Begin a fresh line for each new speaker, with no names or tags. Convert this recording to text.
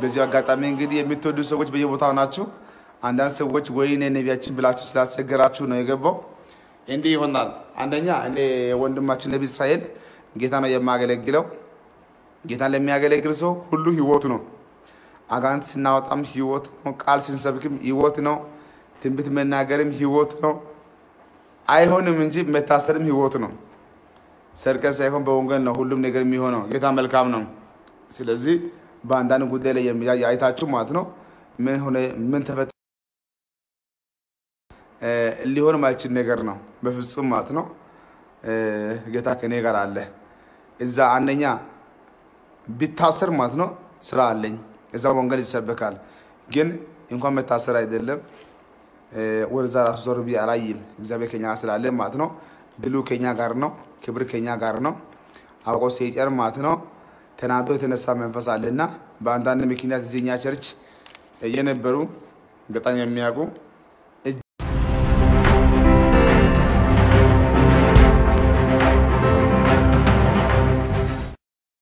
በዚህ አጋጣሚ እንግዲህ የምትወዱ ሰዎች በየቦታው ናችሁ። አንዳንድ ሰዎች ወይኔ ነቢያችን ብላችሁ ስላስቸገራችሁ ነው የገባው። እንዲህ ይሆናል። አንደኛ እኔ ወንድማችን ነቢ እስራኤል ጌታ ነው የማገለግለው። ጌታን ለሚያገለግል ሰው ሁሉ ህይወቱ ነው። አጋንንት ስናወጣም ህይወት ነው። ቃል ስንሰብክም ህይወት ነው። ትንቢት መናገርም ህይወት ነው። አይሆንም እንጂ መታሰርም ህይወት ነው። ሰርቀን ሳይሆን በወንጌል ነው ሁሉም ነገር የሚሆነው። ጌታ መልካም ነው። ስለዚህ በአንዳንድ ጉዳይ ላይ አይታችሁ ማለት ነው ምን ሆነ ምን ተፈ እ፣ ሊሆን ማይችል ነገር ነው በፍጹም ማለት ነው። ጌታ ከኔ ጋር አለ። እዛ አንደኛ ቢታሰር ማለት ነው ስራ አለኝ። እዛ ወንጌል ይሰበካል። ግን እንኳን መታሰር አይደለም ወደዛ ራሱ ዞር ብዬ አላይም። እግዚአብሔር ከኛ ስላለ ማለት ነው። ድሉ ከኛ ጋር ነው። ክብር ከኛ ጋር ነው። አውቆ ሰይጣን ማለት ነው ተናዶ የተነሳ መንፈስ አለና በአንዳንድ ምክንያት እዚህኛ ቸርች የነበሩ በጣም የሚያውቁ